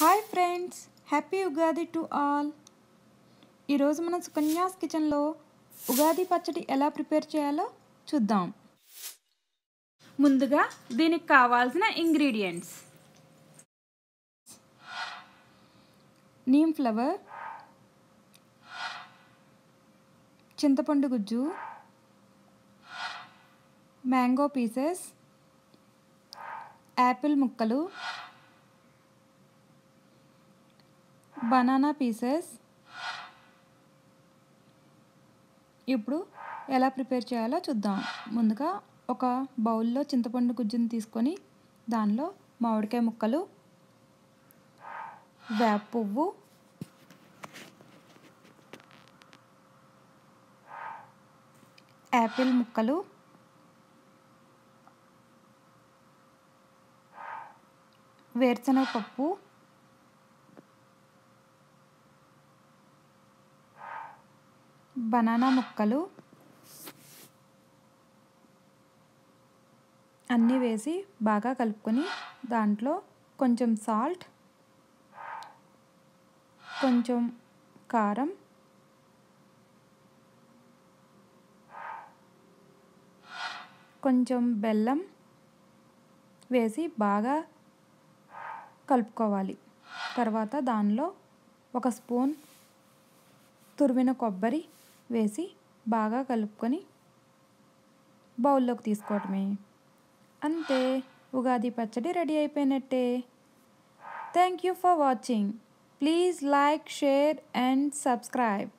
Hi friends happy Ugadi to all. ఈరోజు మనం సుకన్యాస్ కిచెన్లో ఉగాది పచ్చడి ఎలా ప్రిపేర్ చేయాలో చూద్దాం. ముందుగా దీనికి కావాల్సిన ఇంగ్రీడియంట్స్. నీమ్ ఫ్లవర్ చింతపండు గుజ్జు మ్యాంగో పీసెస్ యాపిల్ ముక్కలు బనానా పీసెస్ ఇప్పుడు ఎలా ప్రిపేర్ చేయాలో చూద్దాం. ముందుగా ఒక బౌల్లో చింతపండు గుజ్జుని తీసుకొని దానిలో మామిడికాయ ముక్కలు వేప పువ్వు యాపిల్ ముక్కలు వేరుశనగ పప్పు బనానా ముక్కలు అన్నీ వేసి బాగా కలుపుకొని దాంట్లో కొంచెం సాల్ట్ కొంచెం కారం కొంచెం బెల్లం వేసి బాగా కలుపుకోవాలి. తర్వాత దానిలో ఒక స్పూన్ తురిమిన కొబ్బరి వేసి బాగా కలుపుకొని బౌల్లోకి తీసుకోవటమే. అంతే ఉగాది పచ్చడి రెడీ అయిపోయినట్టే. Thank you for watching. Please like share and subscribe.